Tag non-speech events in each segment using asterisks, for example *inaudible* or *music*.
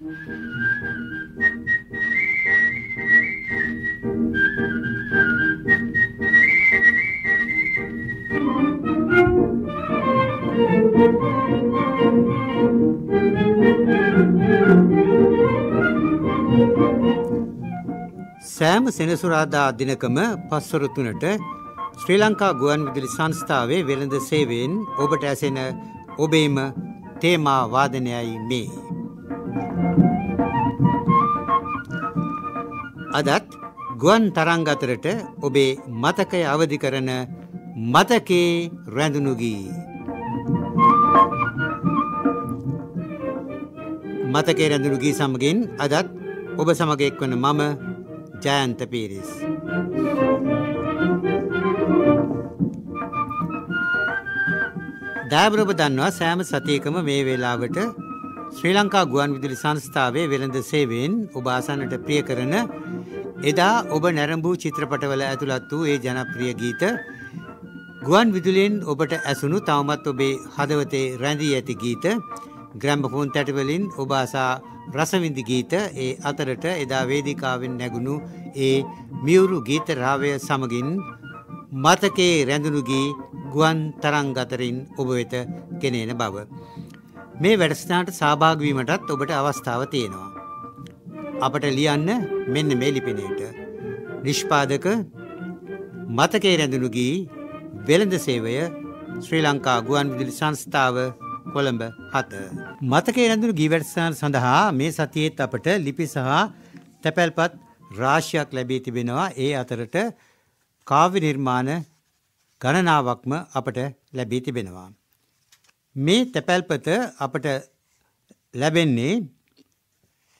සෑම සෙනසුරාදා දිනකම පස්වර තුනට ශ්‍රී ලංකා ගුවන් විදුලි සංස්ථාවේ වෙළඳ සේවයෙන් ඔබට ඇසෙන ඔබේම තේමා වාදනයයි මේ. අදත් ගුවන් තරංග අතරට ඔබේ මතකය අවදි කරන මතකේ රැඳුණු ගී. මතකේ රැඳුණු ගී සමගින් අදත් ඔබ සමග එක්වන මම ජයන්ත පීරිස්. දෑබර ඔබ දන්නවා සෑම සතියකම මේ වෙලාවට ශ්‍රී ලංකා ගුවන් විදුලි සංස්ථාවේ වෙළඳ සේවයෙන් ඔබ ආසන්නට ප්‍රිය කරන එදා ඔබ නැරඹූ චිත්‍රපටවල ඇතුළත් වූ ඒ ජනප්‍රිය ගීත ගුවන් විදුලියෙන් ඔබට ඇසුණු තවමත් ඔබේ හදවතේ රැඳී ඇති ගීත ග්‍රැම්බෆෝන් තැටිවලින් ඔබ අසා රසවිඳි ගීත ඒ අතරට එදා වේදිකාවෙන් නැගුණු ඒ මියුරු ගීත රාවය සමගින් මතකේ රැඳුණු ගී ගුවන් තරංග අතරින් ඔබ වෙත ගෙනෙන බව. මේ වැඩසටහනට සහභාගී වීමටත් ඔබට අවස්ථාව තියෙනවා. අපට ලියන්න මෙන්න මේ ලිපිනයට. නිෂ්පාදක මතකේ රැඳුණු ගී වෙළඳ සේවය ශ්‍රී ලංකා ගුවන් විදුලි සංස්ථාව කොළඹ හත. මතකේ රැඳුණු ගී වැඩසටහන සඳහා මේ සතියේත් අපට ලිපි සහ තැපැල්පත් රාශියක් ලැබී තිබෙනවා. ඒ අතරට කාව්‍ය නිර්මාණ ගණනාවක්ම අපට ලැබී තිබෙනවා. මේ තැපැල්පත අපට ලැබෙන්නේ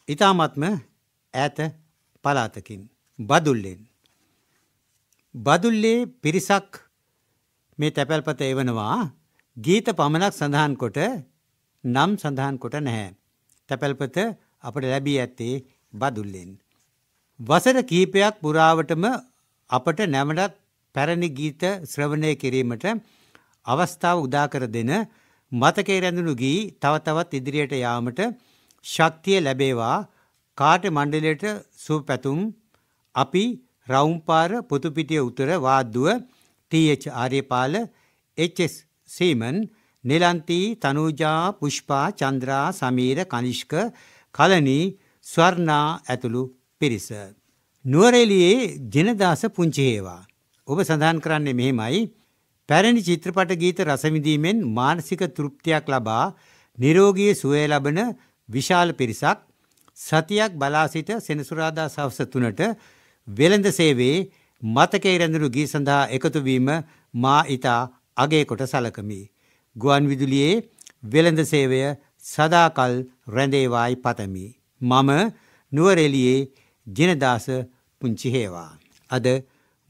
ඉතාමත්ම ඈත පලාතකින් බදුල්ලෙන්. බදුල්ලේ පිරිසක් මේ තැපැල්පත එවනවා ගීත පමණක් සඳහන් කොට නම් සඳහන් කොට නැහැ. තැපැල්පත අපට ලැබී ඇත්තේ බදුල්ලෙන්. වසර කීපයක් පුරාවටම අපට නැමටත් පැරණි ගීත ශ්‍රවණය කිරීමට අවස්ථාව උදාකර දෙන මතකේ රැඳුණු ගී තව තවත් ඉදිරියට යාමට ශක්තිය ලැබේවා කාට මණ්ඩලයට සුව පැතුම් අපි රවුම්පාර පොතුපිටිය උතර වාද්දුව ටH ආර්යපාල එච් සීමන් නිලන්තී තනූජා පුෂ්පා චන්ද්‍රා සමීර කනිෂ්ක කලනී ස්වර්ණා ඇතුළු පිරිස. නුවරෙලියේ ජනදාස පුංචිහේවා. ඔබ සඳහන් කරන්නේ මෙහෙමයි පැරණි චිත්‍රපට ගීත රසවිඳීමෙන් මානසික තෘප්තියක් ලබා නිරෝගී සුවය ලබන විශාල පිරිසක් සතියක් බලා සිට සෙනසුරාදා සවස තුනට වෙළඳ සේවේ මතකේ රැඳුණු ගී සඳහා එකතුවීම මා ඉතා අගේ කොට සලකමි. ගුවන් විදුලියේ වෙළඳ සේවය සදාකල් රැඳේවායි පතමි. මම නුවරෙලියේ ජනදාස පුංචිහේවා. අද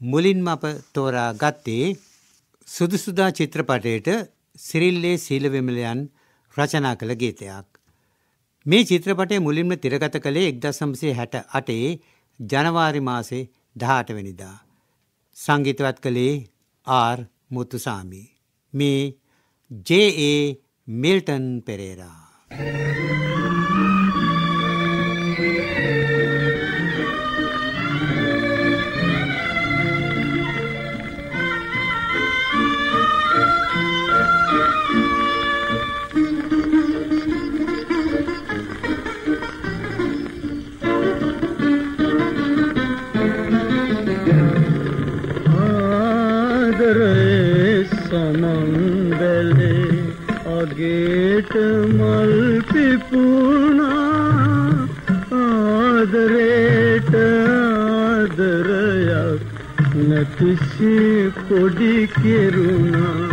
මුලින්ම අප තෝරා ගත්තේ සුදුසුදා චිත්‍රපටයට සිරිල්ලේ සීලවිමලයන් රචනා කළ ගීතයක්. මේ චිත්‍රපටය මුලින්ම තිරගත කළේ එක්දසම්සේ හැට අටේ ජනවාරි මාසේ දහටවැනිදා. සංගීතවත් කළේ ආර් මුතුසාමි. මේ ජේ මිල්ටන් පෙරේරා. ගේට මල් පිපුුණා ආදරේට ආදරයක් නැතිසි කොඩි කෙරුණා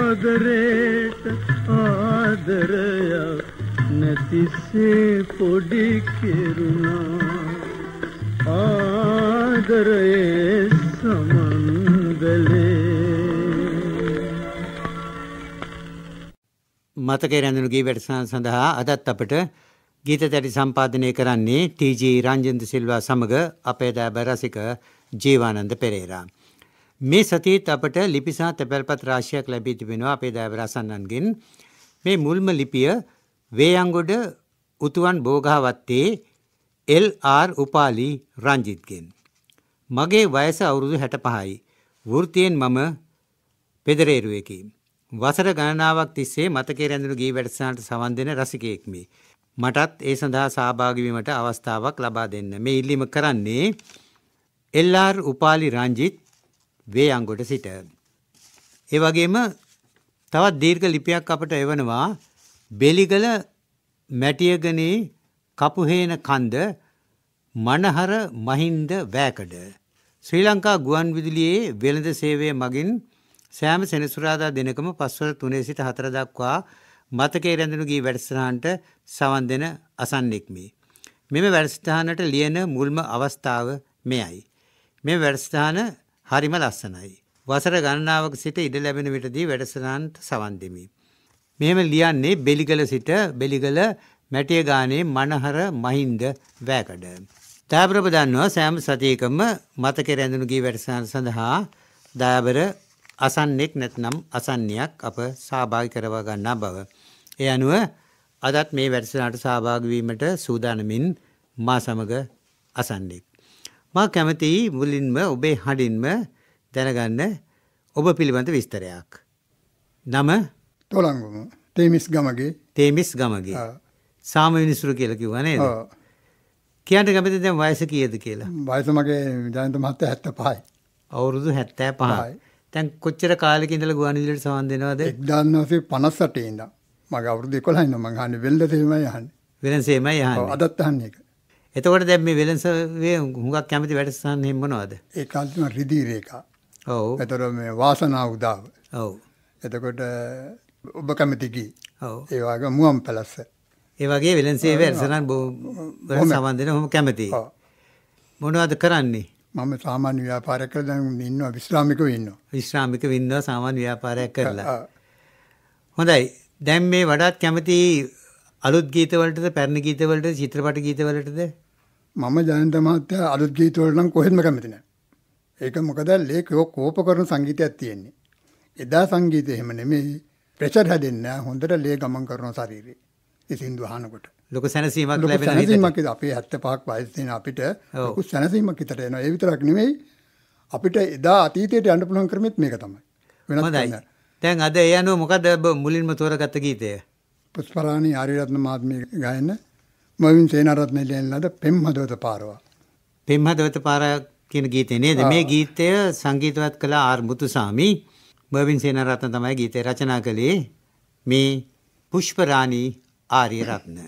ආදරේට ආදරයක් නැතිසේ පොඩි කෙරුණා ආදරේ සමන්දලේ මතකේ රැඳුණු ගී වැඩසටහන සඳහා අදත් අපට ගීත තැටි සම්පාදනය කරන්නේ ටීජී රංජන්ද සිල්වා සමග අපේ දෑබ රසික ජීවානන්ද පෙරේරා. මේ සතියත් අපට ලිපිසා තැපැල්පත් රාශියක් ලැබී තිබෙනවා අපේ දෑබ රසන්නන්ගෙන් මේ මුල්ම ලිපිය වේයංගොඩ උතුවන් බෝගාවත්තේ එල්.ආර්. උපාලි රංජිත්ගෙන්. මගේ වයස අවුරුදු හැට පහයි. වෘතියෙන් මම පෙදරේරුවකි. වසර ගණනාවක් තිස්සේ මතකේ රැඳුණු ගී වැඩසටහනට සවන් දෙන රසිකයෙක්මි. මටත් ඒ සඳහා සහභාගී වීමට අවස්ථාවක් ලබා දෙන්න. මේ ඉල්ලීම කරන්නේ එල්.ආර්. උපාලි රංජිත් වේයංගොඩ සිට. ඒ වගේම තවත් දීර්ඝ ලිපියක් අපට එවනවා බෙලිගල මැටියගනේ කපුහේන කන්ද මනහර මහින්ද වෑකඩ. ශ්‍රී ලංකා ගුවන් විදුලියේ වෙළඳ සේවය මගින් සෑම සෙනසුරාදා දෙනකම පස්වල තුනේ සිට හතර දක්වා මතකේ රැඳුණු ගී වැඩසටහනට සවන් දෙන අසන්නෙක්මි. මෙම වැඩසටහනට ලියන මුල්ම අවස්ථාව මෙයයි. මේ වැඩසටහන හරිම ලස්සනයි. වසර ගණනාවක සිට ඉඩ ලැබෙන විටදී වැඩසටහනට සවන් දෙමි. මෙහෙම ලියන්නේ බෙලිගල සිට බෙලිගල මැටිය ගානේ මනහර මහින්ද වෑකඩ. තාප්‍රප දන්නවා සෑම සතියකම මතකෙ රැඳුණු ගී වැඩසටහන සඳහා දාබර අසන්නෙක් නැත්නම් අසන්නියක් අප සහභාගී කරවා ගන්නා බව. ඒ අනුව අදත් මේ වැඩසටහනට සහභාගී වීමට සූදානමින් මා සමග අසන්නෙක්. මා කැමතියි මුලින්ම ඔබේ හඬින්ම දැනගන්න ඔබ පිළිබඳ විස්තරයක්. නම තොලංගුම තේමිස් ගමගේ තේමිස් ගමගේ. සාම විනිසුරු කියලා? ආ. කියන්න කැමති දැන් වයස කීයද කියලා? වයස මගේ ජයන්ත මහත්තය හැත්ත පහයි අවුරුදු 75. පහයි. දැන් කොච්චර කාලෙක ඉඳලා ගුවන්විදුලියට සවන් දෙනවද? එක්දාන්නසේ පනස්සට ඉඳ මගේ අවුරුදු එකොළහන්න මං හන්න වෙල්ල තේමයි යහන්න වෙනසේමයි යහන්නේ. අදත් අහන්න එක එතකොට දැන් මේ වෙළඳසේ හුඟක් කැමති වැඩසටහන් එහෙම මොනවද? ඒ කාල්තිම රිදීරේකා ඔව්. එතොර මේ වාසනා උදාව ඔව්. එතකොට ඔබ කැමතිකී ඔව්. ඒවාගේ මුවම් පැලස්ස ඒ වගේ වෙළඳසේ වැඩසටහන් බොහොම සවන් දෙන ඔහොම කැමතියි. ඔව්. මොනවද කරන්නේ? මම සාමාන්‍ය ව්‍යාපාරයක් කළ දැන් ඉන්නවා විශ්‍රාමිකව ඉන්නවා විශ්‍රාමික වින්දවා සාමාන්‍ය ව්‍යාපාරයක් කරලා. හොඳයි. දැන් මේ වඩාත් කැමති අලුත් ගීතවලටද පැරණි ගීතවලට චිත්‍රපට ගීතවලටද මම ජයන්ත මහත්තයා අලුත් ගීතවලට නම් කොහෙත්ම කැමති නැහැ. ඒක මොකද ලේකෝ කෝප කරන සංගීතයක් තියෙන්නේ. එදා සංගීතය එහෙම නෙමෙයි ප්‍රෙෂර් හැදෙන්නේ. හොඳට ලේ ගමන් කරන ශරීරේ. ඒ සින්දු අහනකොට. ලොකු සැනසීමක් ලැබෙන සැනසීමක් විදිහට. ඉත- අපේ 75ක් වයස තියෙන අපිට. ලොකු සැනසීමක් හිතට එනවා. ඒ විතරක් නෙමෙයි අපිට එදා අතීතයට යන්න පුළුවන් ක්‍රමෙත් මේක තමයි. ක්‍රමයක්. දැන් අද ඒ අනුව මොකද මුලින්ම තෝරගත්ත ගීතය? පුෂ්පරාණි ආරියරත්න මහත්මිය ගායන මවින් සේනාරත්න ලියන ලද පෙම් හදවත පාරවා. පෙම්හදවත පාර කියන ගීතය නේද? මේ ගීතය සංගීතවත් කළ ආර් මුතුසාමි මර්වින් සේනාරත්න තමයි ගීතය රචනා කළේ. මේ පුෂ්පරාණි ආර්යරත්න.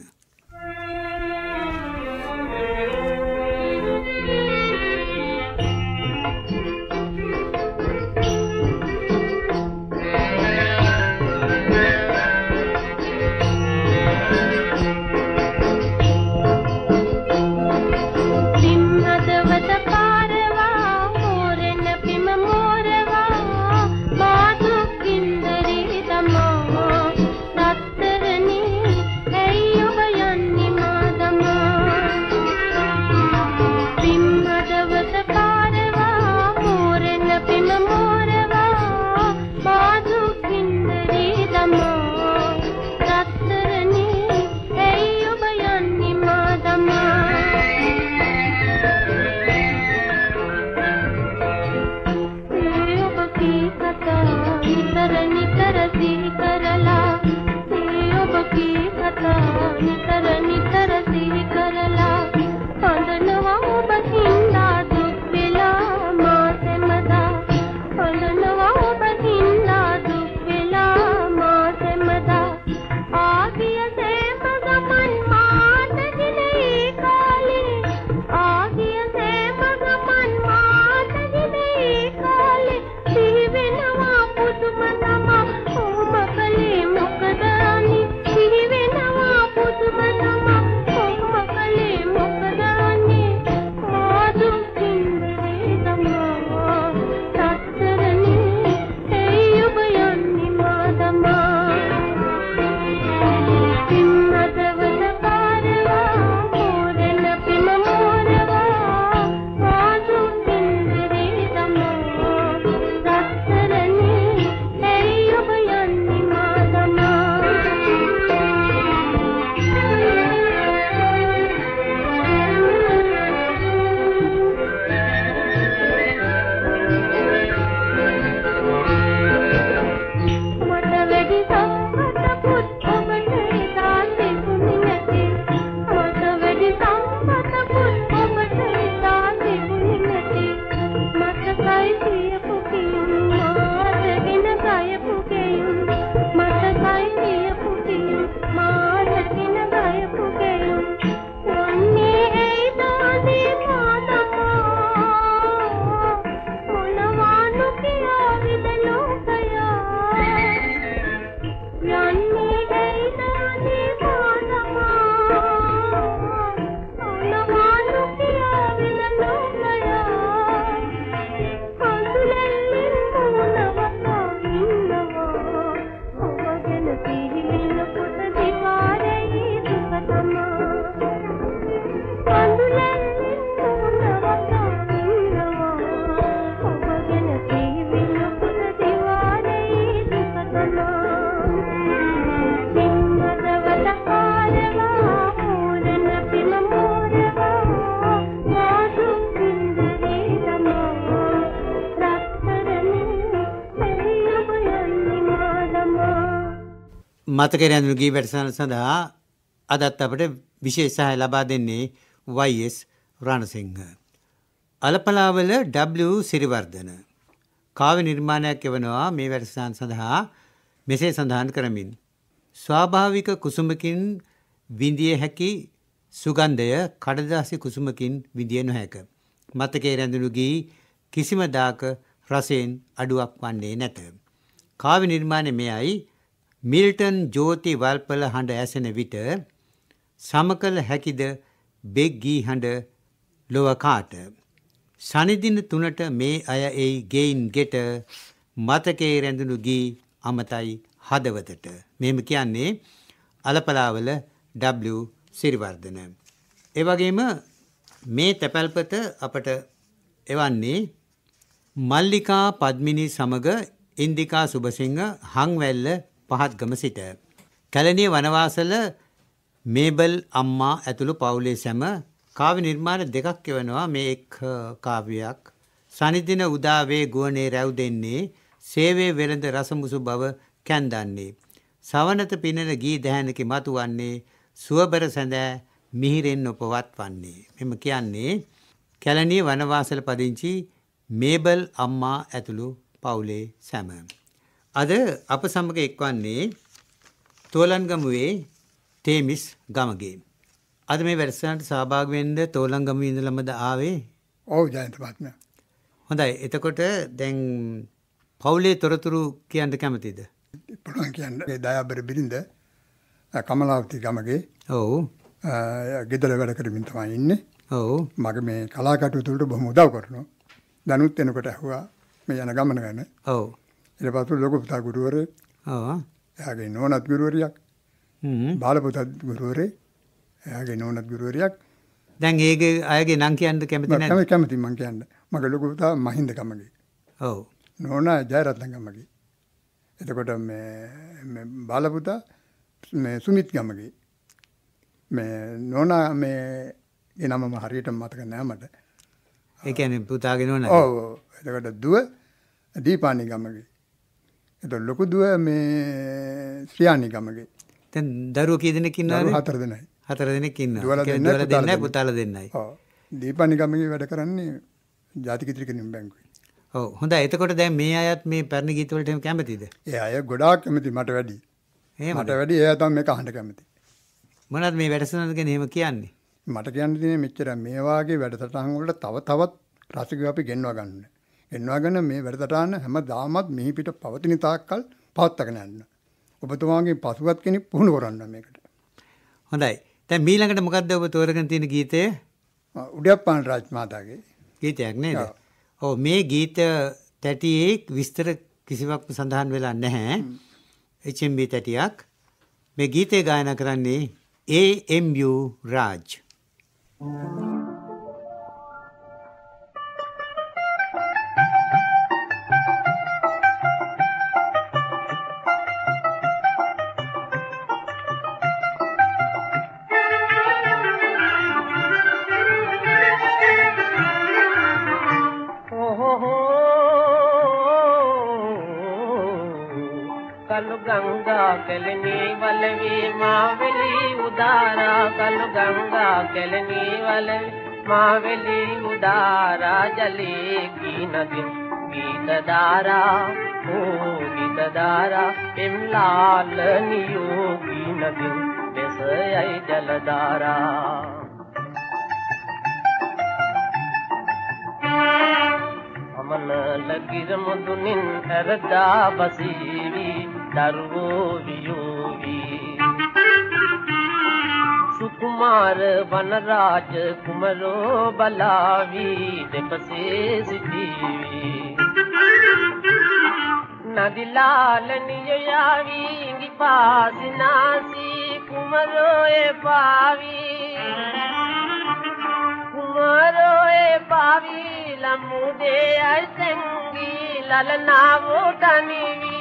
මතක රැඳුණු ගී වැඩසටහන සඳහා අදත් අපට විශේෂ සහාය ලබා දෙන්නේ YS රණසිංහ. අලපලාවල W සිරිවර්ධන. කාව්‍ය නිර්මාණයක් එවනවා මේ වැඩසටහන සඳහා මෙසේ සඳහන් කරමින්. ස්වාභාවික කුසුමකින් විඳිය හැකි සුගන්ධය කඩදාසි කුසුමකින් විඳිය නොහැක. මතකයේ රැඳුණු ගී කිසිම දාක රසයෙන් අඩුවක් වන්නේ නැත. කාව්‍ය නිර්මාණය මෙයයි මිල්ටන් ජෝති වල්පල හඬ ඇසෙන විට සමකල හැකිද බෙග්ගී හඬ ලොවකාට. සනිදින තුනට මේ අය එයි ගෙයින් ගෙට මතකේ රැඳුණු ගී අමතයි හදවතට. මෙහෙම කියන්නේ අලපලාවල W සිරිවර්ධන. ඒ වගේම මේ තැපැල්පත අපට එවන්නේ මල්ලිකා පද්මිනී සමග ඉන්දිකා සුබසිංහ හංවැල්ල පහත්ගම සිට. කැලණිය වනවාසල මේබල් අම්මා ඇතුළු පවුලේ සැම කාව්‍ය නිර්මාණ දෙකක් එවනවා මේ එක් අ, කාව්‍යයක්. සනිදින උදාවේ ගුවනේ රැව් දෙන්නේ සේවේ වෙළඳ රසමුසු බව කැන්දන්නේ. සවනත පිනන ගී දැහැනකි මතු වන්නේ සුවබර සැඳෑ මිහිරෙන් ඔපවත් වන්නේ. මෙම කියන්නේ කැලණිය වනවාසල පදිංචි මේබල් අම්මා ඇතුළු පවුලේ සැම. අද අප සමග එක්වන්නේ තෝලන්ගමුවේ තේමිස් ගමගේ. අද මේ වැඩසටහනට සහභාගී වෙන්න තෝලන්ගමුවේ ඉඳලමද ආවේ? ඔව් ජයන්ත මහත්මයා. හොඳයි. එතකොට දැන් පවුලේ තොරතුරු කියන්න කැමතිද? පුළුවන් කියන්න ඒ දයාබර බිරිඳ කමලාවති ගමගේ ඔව්. ගෙදර වැඩ කරමින් තමයි ඉන්නේ. ඔව්. මගේ මේ කලා කටයුතු වලට බොහොම උදව් කරනවා. දැනුත් එනකොට ඇහුවා මේ යන ගමන ගැන. ඔව්. ඊට පස්සේ ලොකු පුතා ගුරුවරයෙක්, ඔව්. එයාගේ නෝනත් ගුරුවරියක්, හ්ම්. බාල පුතත් ගුරුවරයෙක්, එයාගේ නෝනත් ගුරුවරියක්. දැන් ඒගේ අයගේ නම් කියන්න කැමති මම නැද්ද? කැමති කැමති මං කියන්න. මගේ ලොකු පුතා මහින්ද ගමගේ. ඔව්. නෝනා ජයරත්න ගමගේ. එතකොට මේ බාල පුතා මේ සුමිත් ගමගේ. මේ නෝනා මේ ඒ නම මම හරියට මතක නෑ මට. ඒ කියන්නේ පුතාගේ? ඔව් ඔව්. එතකොට දුව දීපානි ගමගේ. එතකොට ලොකු දුව මේ ශ්‍රියානි ගමගේ. දැන් දරුවෝ කී දෙනෙක් ඉන්නවද? හතර දෙනයි. හතර දෙනෙක් ඉන්නවා. දුවලා දෙන්නයි, පුතාලා දෙන්නයි. ඔව්. දීපානි ගමගේ වැඩ කරන්නේ ජාතික ඉතිරිකනින් බැංකුවේ. ඔව්. හොඳයි. එතකොට දැන් මේ අයත් මේ පැරණි ගීත වලට එහෙම කැමතිද? ඒ අය ගොඩාක් කැමති මට වැඩි. මට වැඩි ඒ අය තමයි මේක අහන්න කැමති. මොනවද මේ වැඩසටහන ගැන එහෙම කියන්නේ? මට කියන්න තියෙන්නේ මෙච්චර මේ වාගේ වැඩසටහන් වලට තව තවත් රසිකයෝ අපි ගෙන්වා ගන්න. ගෙන්වාගෙන මේ වැඩසටහන හැමදාමත් මෙහි පිට පවතින තාක්කල් පවත්වාගෙන යන්න. ඔබතුමාගේ පසුවත් කෙනෙක් පුහුණු කරන්න මේකට. හොඳයි. දැන් මීළඟට මොකද්ද ඔබ තෝරගෙන තියෙන ගීතය? උඩයප්පාන රාජ් මාතාගේ ගීතයක් නේද? ඔව්. මේ ගීත තැටියේ විස්තර කිසිවක් සඳහන් වෙලා නැහැ. HMB තැටියක්. මේ ගීතය ගායනා කරන්නේ AMU රාජ්. కలు గంగా కెలని వలవి మావెలి ఉదారా కలు గంగా కెలని వలవి మావెలి ఉదారా జలే గీనది గీతదారా ఓ గీతదారా ఎమ్లాల నియోగి నది బెసయై सुकुमार वनराज कुमरो बलावी बसेश देवी नदी लाली पास नासी कुमरो ए पावी कुमरो ए पावी लमुदे लो देती लाल नोटी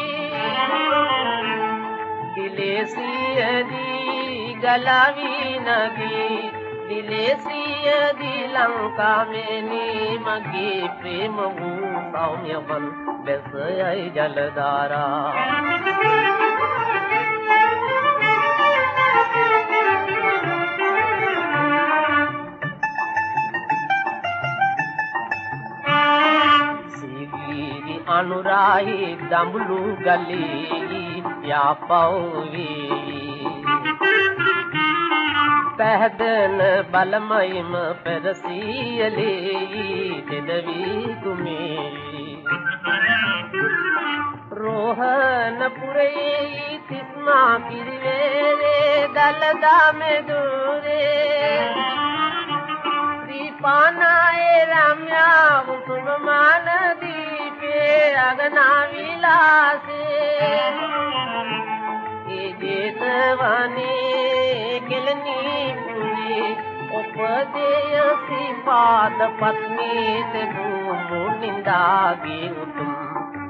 දිලේසියදී ගලවී නගී දිලේසියදී ලංකා මෙනී මගේ ප්‍රේම වූ සෞම්‍යවන් බැසයයි ජලධාරා. අනුරාහි දඹුලු ගලී යාපව්වී. පැහැදන බලමයිම පෙරසියලේ දෙදවී කුමේ. රෝහණ පුරේ තිස්මා පිරිවේරේ දලදා මෙදුරේ. ශ්‍රීපානායේ රම්‍යා උතුමමාන දීපේ අගනා විලාසේ වනේ කෙලනී පුලේ උපදේය සිපාද පත්නීත භූමු නින්දාගේ උතුම්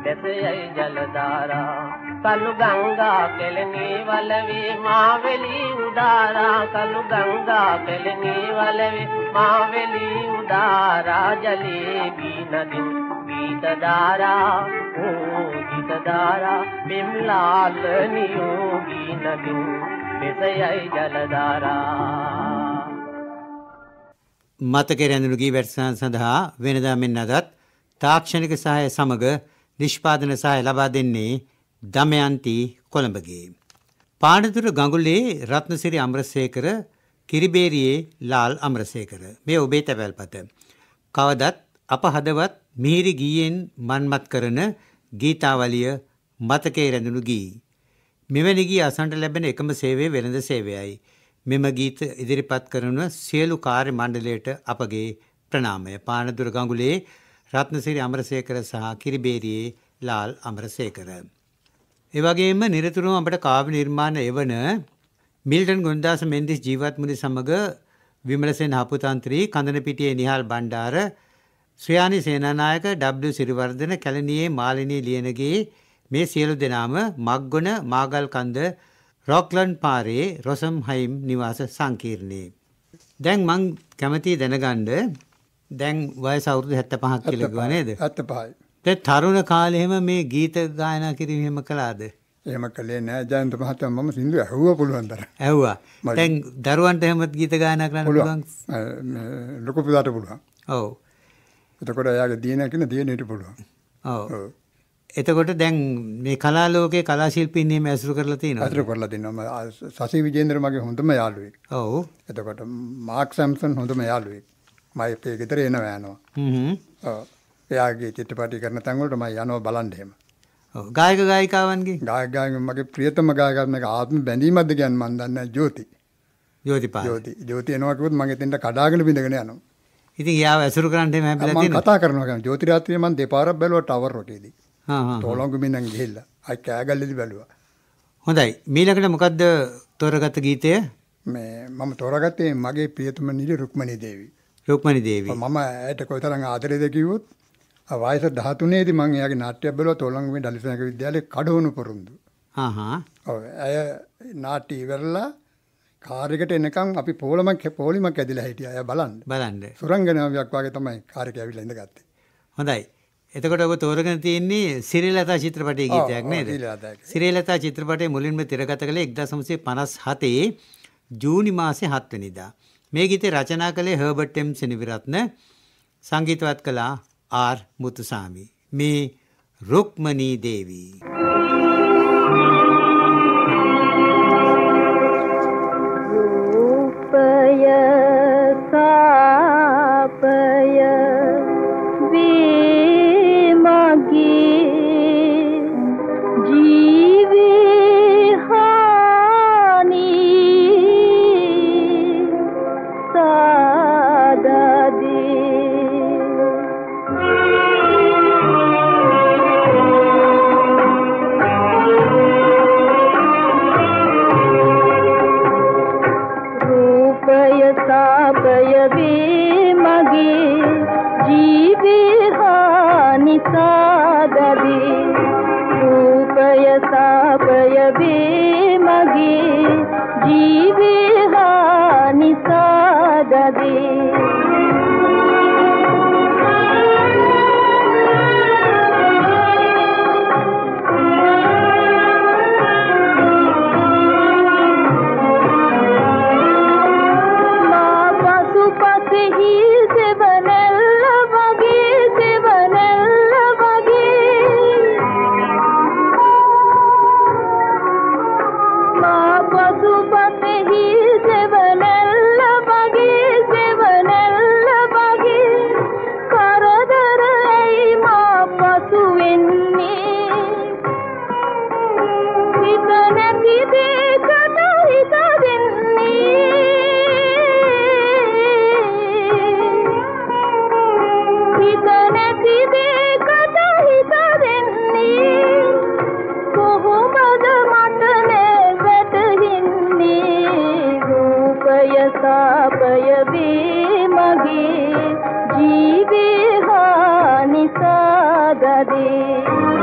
දැසයයි ජලධාරා. කලු ගංගා කෙලනී වලවේ මාවෙලි උදාරා. කලු ගංගා කෙලනී වලවේ මාවෙලි උදාරා ජලේ ගීනදින් ගීත දාරා ඕ ගීත දාරා බිම්ලාල නියෝ ගීනදින් මෙසයයි ජලධාරා මතක රැඳුණු ගී වැඩසටහන සඳහා වෙනදා මෙන් අදත් තාක්ෂණික සහාය සමග නිෂ්පාදන සහාය ලබා දෙන්නේ දමයන්ති කොළඹගේ. පානදුර ගඟුලේ රත්නසිරි අමරසේකර කිරිබේරියේ ලාල් අමරසේකර මේ ඔබේ තැවැල්පත. කවදත් අප හදවත් මිහිරි ගීයෙන් මන්මත් කරන ගීතාවලිය මතකේ රැඳුණු ගී. මෙවැනි ගී අසන්ට ලැබෙන එකම සේවය වෙළඳ සේවයයි. මෙම ගීත ඉදිරිපත් කරන සියලු කාර්ය මණ්ඩලයට අපගේ ප්‍රණාමය. පානදුර ගඟුලේ රත්නසිරි අමරසේකර සහ කිරිබේරියේ ලාල් අමරසේකර. එවගේම නිරතුරුව අපට කාව්‍ය නිර්මාණ එවන මිල්ටන් ගොන්දාස මෙන්දිස් ජීවත්මුණි සමඟ විමලසෙන් හපුතන්ත්‍රී කඳනපිටියේ නිහල් බණ්ඩාර ශ්‍රයානි සේනානායක W සිරිවර්ධන කැලනියේ මාලිනී ලියනගේ මේ සියලු දෙනාම මක්ගොන මාගල් කන්ද රොක්ලන් පාරේ රොසම් හයිම් නිවාස සංකීර්ණයේ. දැන් මං කැමති දැනගණ්ඩ දැන් වය සෞරුදු හැත්ත පහක් කියලගව නේද. ඇත්ත පහයි. තෙ තරුණ කාලෙහෙම මේ ගීත ගායනා කිරීම කලාද. එහෙම කළේ නෑ ජයන්ත මහත්තයා මම සින්දු ඇහුව පුළුවන් තරම්. ඇව්වා. තැන් දරුවන්ට එහෙමත් ගීත ගායනා කරන්න පුළුවන්. පුළුවන් අ, මේ ලොකු පුතාට පුළුවන්. ඔව් එතකොට එයාගේ දින කියන දිනේට පුළුවන්. ඔව්. එතකොට දැන් මේ කලාලෝකයේ කලා ශිල්පීන් එහෙම ඇසුරු කරලා තියෙනවා අතර කරලා. මම සසි විජේන්ද්‍ර මගේ හොඳම යාළුවෙක්. ඔව් එතකොට මාක් සැම්සන් හොඳම යාළුවෙක්. මම අපේ ගෙදර එනවා යනවා. හ්ම් ඔව්. එයාගේ චිත්‍රපටි කරන තැන් වලට මම යනවා බලන්න එහෙම. ඔව් ගායක ගායිකාවන්ගේ ගායක ගායක මගේ ප්‍රියතම ගායකයෙක් මේක ආත්ම බැඳීමක්ද කියන්නේ මම දන්නේ නැහැ ජෝති. යෝතිපාල ජෝති. ජෝති එනවා කිව්වොත් මම එතෙන්ට කඩාගෙන බින්දගෙන යනවා. ඉතින් යාව ඇසුරු කරන්න එහෙම මම තියෙනවා කතා කරනවා කියන්නේ ජෝති රාත්‍රියේ මම දෙපාරක් බැලුවා ටවර් එකේදී. හා හා තෝලංගු බින්දන් ගිහිල්ලා. අයි කෑගල්ලේදී බැලුවා. හොඳයි මීළඟට මොකද්ද තෝරගත්ත ගීතය මේ මම තෝරාගත්තේ මගේ ප්‍රියතම නිලි රුක්මනී දේවී. රුක්මනි දේවී මම ඇයට කොයිතරම් ආදරේද කිව්වොත් වයස 13 දී මම එයාගේ නාට්‍යයක් බැලුවා තෝලංගුවේ දලිසනක විද්‍යාලයේ කඩවණු පොරොන්දු. හා හා ඔව් ඇය නාට්‍ය ඉවරලා කාර් එකට එනකම් අපි පොලමක් පොලිමක් ඇදිලා හිටියා. අය බලන්න. බලන්න සුරංගනාවක් වගේ තමයි කාර් එකේ ඇවිල්ලා ඉඳගත්තේ. හොඳයි එතකොට ඔබ තෝරගෙන තියෙන්නේ සිරිලතා චිත්‍රපටයේ ගීතයක් නේද. සිරිලතා චිත්‍රපටයේ මුලින්ම තිරගත කළේ 1957 ජූනි මාසේ 7 වෙනිදා මේ ගීතේ රචනා කළේ හර්බර්ට් එම් සෙනවිරත්න සංගීතවත් කළා ආර් මුතුසාමි මේ රුක්මනී දේවී Yeah. ಬರುತ್ತದೆ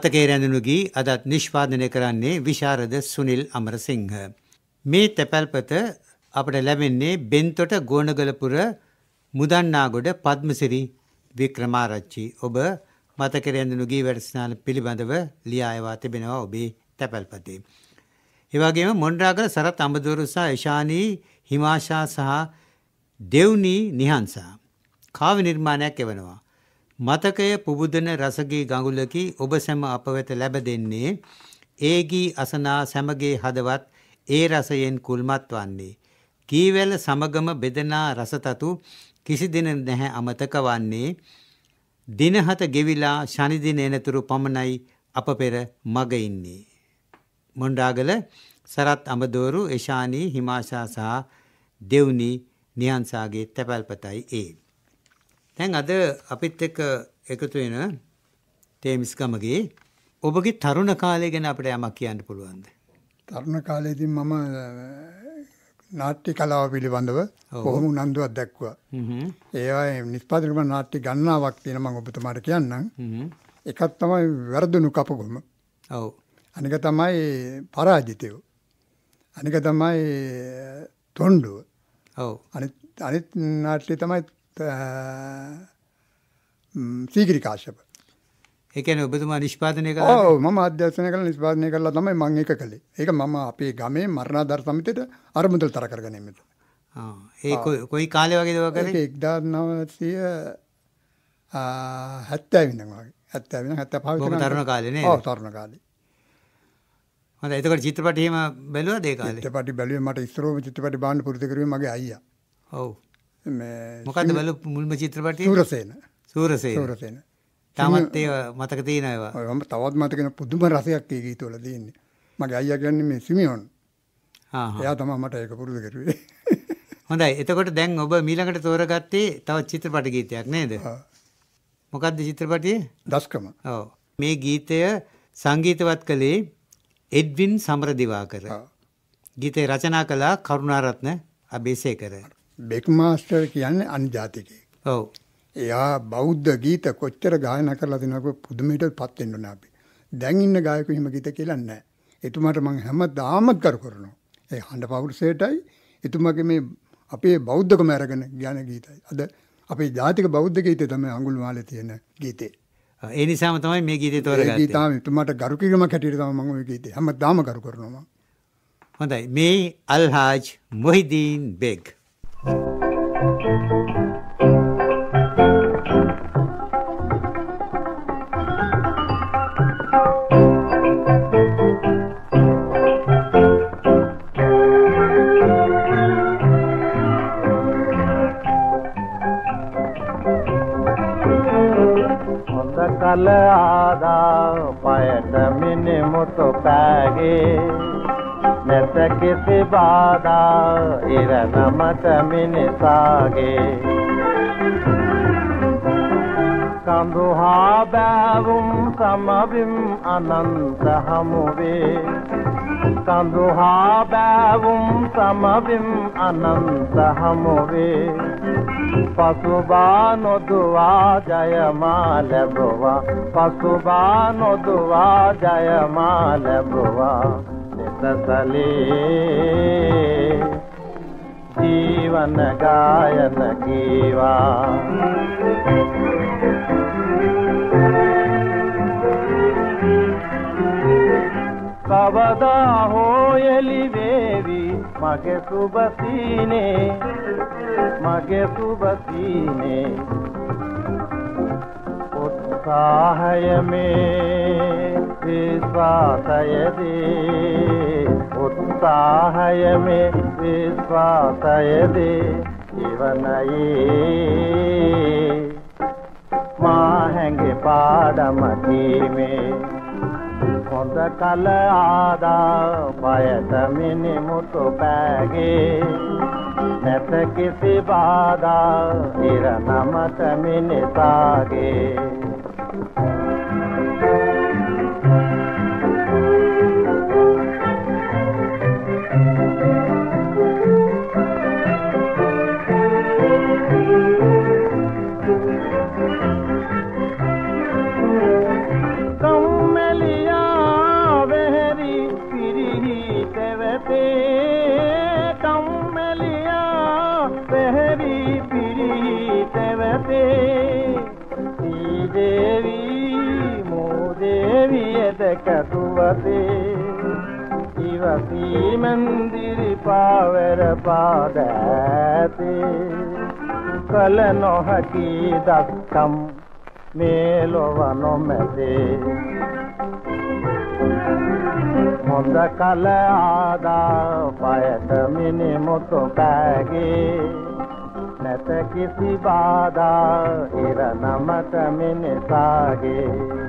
මතකේ රැඳුණු ගී අදත් නිෂ්පාදනය කරන්නේ විශාරද සුනිල් අමරසිංහ. මේ තැපැල්පත අපට ලැබෙන්නේ බෙන්තොට ගෝනගලපුර මුදන්නාගොඩ පද්මසිරි වික්‍රමාරච්චි. ඔබ මතකේ රැඳුණු ගී වැඩසටහන පිළිබඳව ලියා එවා තිබෙනවා ඔබේ තැපැල්පතේ. ඒ වගේම මොණ්ඩාගල සරත් අඹදොරු සහ ඉෂානී හිමාශා සහ දෙව්නී නිහන්සා කාව්‍ය නිර්මාණයක් එවනවා. මතකය පුබුදන රසගී ගඟුලකි ඔබ සැම අප වෙත ලැබ දෙන්නේ ඒගී අසනා සැමගේ හදවත් ඒ රසයෙන් කුල්මත් වන්නේ. කීවැල සමගම බෙදනා රසතතු කිසි දින නැහැ අමතක වන්නේ දිනහත ගෙවිලා ශනිදින එනතුරු පමණයි අප පෙර මග ඉන්නේ. මොණ්ඩාගල සරත් අමදෝරු එශානී හිමාශා සහ දෙව්නි නිහන්සාගේ තැපැල්පතයි ඒ. තැන් අද අපිත් එක්ක එකතු වෙන තේමිස්කමගේ ඔබගේ තරුණ කාලය ගැන අපට යමක් කියන්න පුළුවන්ද. තරුණ කාලයේදී මම නාට්‍ය කලාව පිළිබඳව කොහොම උනන්දුවක් දැක්වුවා. ඒවා නිස්පාදනය කරන නාට්‍ය ගණනාවක් තියෙන මම ඔබතුමාට කියන්නම්. එකක් තමයි වැරදුණු කපගොම. ඔව්. අනික තමයි පරාජිතයෝ. අනික තමයි තොණ්ඩුව. ඔව්. අනිත් අනිත් නාට්‍ය තමයි සීගිරි කාශ්‍යප. ඒ කියන්නේ ඔබතුමා නිෂ්පාදනය කළා. ඔව් මම අධ්‍යක්ෂණය කරලා නිෂ්පාදනය කරලා තමයි මම ඒක කළේ. ඒක මම අපේ ගමේ මරණාධාර සමිතියට අරමුදල් තර කරගැනීමට. ආ ඒ කොයි- කාලේ වගේද ඔය ඒක කරේ? 1900 ආ 70 ඉඳන් වගේ. 70 ඉඳන් 75 බොහොම තරුණ කාලේ නේද? ඔව් තරුණ කාලේ. හොඳයි. එතකොට චිත්‍රපටි එහෙම බැලුවද ඒ කාලේ? චිත්‍රපටි බැලුවේ මට ඉස්සරෝම චිත්‍රපටි බලන්න පුරුදු කරුවේ මගේ අයියා. ඔව්. මේ මොකද්ද බලපු මුල්ම චිත්‍රපටිය? සූරසේන. සූරසේන. සූරසේන. තාමත් ඒ මතක තියෙන ඒවා. ඔය මම තවත් මතකන පුදුම රසයක් ඒ ගීතවල තියෙන්නේ. මගේ අයියා කියන්නේ මේ සිමියොන්. එයා තමයි මට ඒක පුරුදු කරුවේ. *laughs* හොඳයි. එතකොට දැන් ඔබ මීළඟට තෝරගත්තේ තවත් චිත්‍රපට ගීතයක් නේද? ආ, මොකද්ද චිත්‍රපටිය? දස්කම. ඔව්. මේ ගීතය සංගීතවත් කළේ එඩ්වින් සමරදිවාකර. ආ. ගීතය රචනා කළා කරුණාරත්න අබේසේකර. බෙක් මාස්ටර් කියන්නේ අනිජාතිකයෙක්. ඔව්. එයා බෞද්ධ ගීත කොච්චර ගායනා කරලා තිනක පුදුමයට පත් වෙන්න ඕන අපි. දැන් ඉන්න ගායකයෝ හිම ගීත කියලා නැහැ. එතුමාට මම හැමදාමත් කරු කරනවා. ඒ හඬ පෞරුෂයටයි එතුමාගේ මේ අපේ බෞද්ධකම අරගෙන ගාන ගීතයි. අද අපේ ජාතික බෞද්ධ ගීතය තමයි අඟුල්මාලේ තියෙන ගීතේ. ඒ නිසාම තමයි මේ ගීතය ඒ තෝරගත්තේ. ගීතාව එතුමාට ගරු කිරීමක් හැටියට තමයි මම ওই ගීතේ හැමදාම කරු කරනවා. හොඳයි. මේ අල්හාජ් මොහිදීන් බෙග්. හොඳ කල ආදා පයට මිනිමුතු පෑගේ නැත කිසි බාධා? ඉර නමට මිනිසාගේ. කඳු හා බෑවුම් සමවිම් අනන්ත හමුවේ කඳු හා බෑවුම් සමවිම් අනන්ත හමුවේ පසුබා නොදුවා ජයමා ලැබුවා. පසුබා නොදුවා ජයමා ලැබුවා. සිතසලේ ජීවන ගායන කීවා. කවදා හෝ එලි වේවි මගේ සුබසීනේ මගේ සුබසීනේ උත්සාහය මේ විශ්වාසයදී උත්සාහය මේ විශ්වාසයදී ජීවනයේ. මා හැඟේ පාඩම කීමේ හොඳ කල ආදා පයට මිනිමුතු පෑගේ නැත කිසි බාධා ඉර නමත මිනිසාගේ. දැකතුවතේ ඉවසී මන්දිරි පාවර පාදෑතේ කල නොහැකි දක්කම් මේ ලොව නොමැතේ. හොඳ කල ආදා පයට මිනිමුතු පෑගේ නැත කිසි බාධා ඉර නමත මිනිසාගේ.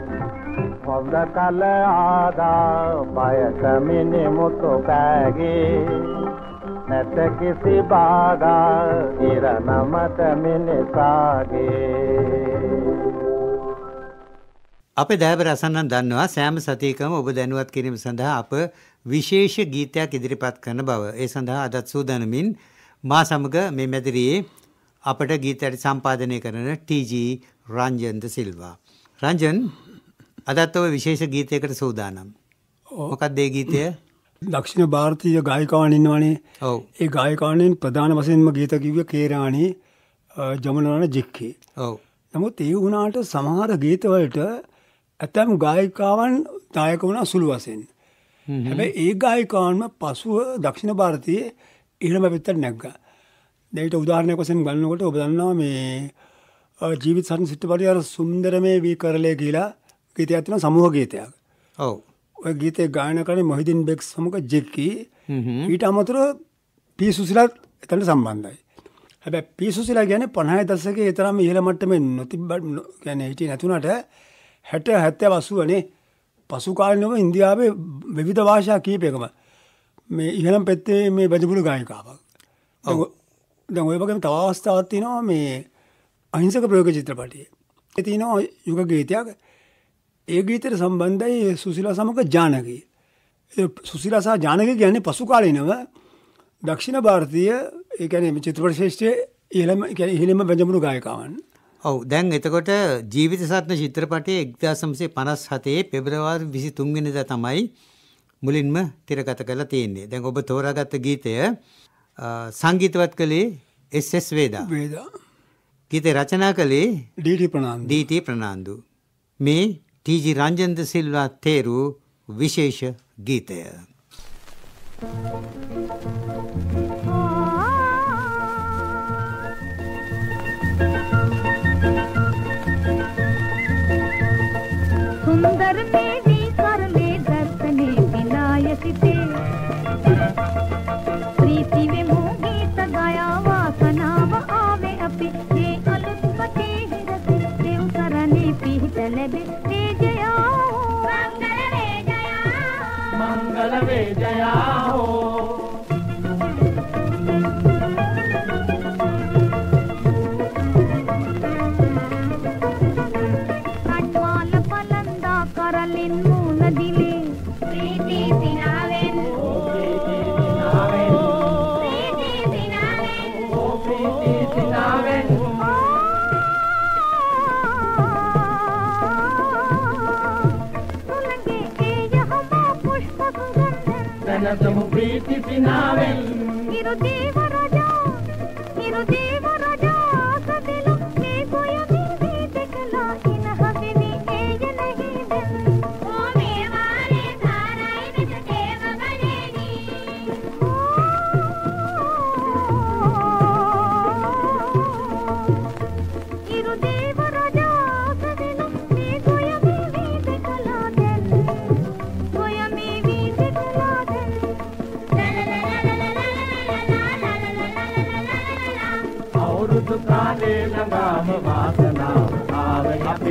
හොඳ කල ආදා පයට මිනිමුතු පෑගේ නැත කිසි බාධා ඉර නමත මිනිසාගේ අපේ දෑබර අසන්නන් දන්නවා සෑම සතියකම ඔබ දැනුවත් කිරීම සඳහා අප විශේෂ ගීතයක් ඉදිරිපත් කරන බව. ඒ සඳහා අදත් සූදානමින් මා සමග මේ මැදිරියේ අපට ගීතයට සම්පාදනය කරන TG රංජන්ද සිල්වා. රංජන් අදත් ඔබ විශේෂ ගීතයකට සූදානම්. මොකක්ද ඒ ගීතය? දක්ෂිණ භාරතීය ගායිකාවන් ඉන්නවනේ. ඔව්. ඒ ගායකාවන්ෙන් ප්‍රධාන වශයෙන්ම ගීත කිව්වේ කේරාණි ජමුනාන ජික්කේ. ඔව්. නමුත් ඒ වුණාට සමහර ගීතවලට ඇතැම් ගායිකාවන් දායක වුණා සුළු වශයෙන්. හැබැයි ඒ ගායිකාවන්ම පසුව දක්ෂිණ භාරතයේ ඉහළම පැත්තට නැග්ගා. දැන් උදාහරණයක් වශයෙන් ගන්නකොට ඔබ දන්නවා මේ ජීවිත සරණ සිටපටි අර සුන්දරමේ වී කරලේ කියලා ගීතයක් තියෙනවා සමූහ ගීතයක්. ඔව්. ඔය ගීතේ ගායනා කරන්නේ මොහිදින් බෙක් සමග ජෙක්කි. ඊට අමතරව පී සුසිලත් එතනට සම්බන්ධයි. හැබැයි පී සුසිලා කියන්නේ 50 දශකයේ ඒ තරම් ඉහළ මට්ටමේ නොතිබ්බ කියන්නේ හිටියේ නැතුණට 60 70 80 නේ පසු කාලිනව ඉන්දියාවේ විවිධ භාෂා කීපයකම මේ ඉහළම පැත්තේ මේ බජපුරු ගායිකාවක්. දැන් ඔය වගේම තව අවස්ථාවක් තියෙනවා මේ අහිංසක ප්‍රයෝග චිත්‍රපටියේ. ඒ තියෙනවා යුග ගීතයක්. ඒ ගීතයට සම්බන්ධයි සුසිලා සමග ජානකී. සුසිලා සහ ජානකී කියන්නේ පසු කාලීනව දක්ෂිණ භාරතීය ඒ කියන්නේ චිත්‍රපට ශිෂ්ටයේ ඉහළම කියන්නේ ඉහළම වැජඹුණු ගායකයන්. ඔව් දැන් එතකොට ජීවිත සත්න චිත්‍රපටයේ 1957 පෙබරවාරි 23 වෙනිදා තමයි මුලින්ම තිරගත කරලා තියෙන්නේ. දැන් ඔබ තෝරාගත්ත ගීතය සංගීතවත් කළේ එස්.එස්. වේදා. වේදා. ගීතය රචනා කළේ ඩීටි ප්‍රනාන්දු. ඩී.ටී. ප්‍රනාන්දු. මේ ටීජි රංජන්ද සිල්වා තේරු විශේෂ ගීතය. Thank you. pipinabel. Quiero ti.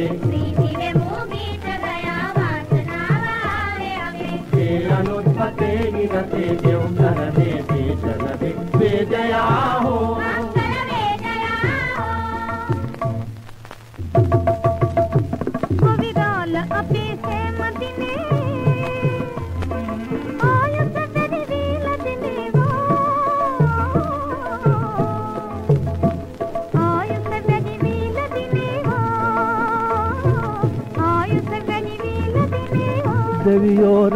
අපේ ඒ අනුත්පතේ නිරතේ ಯೋರ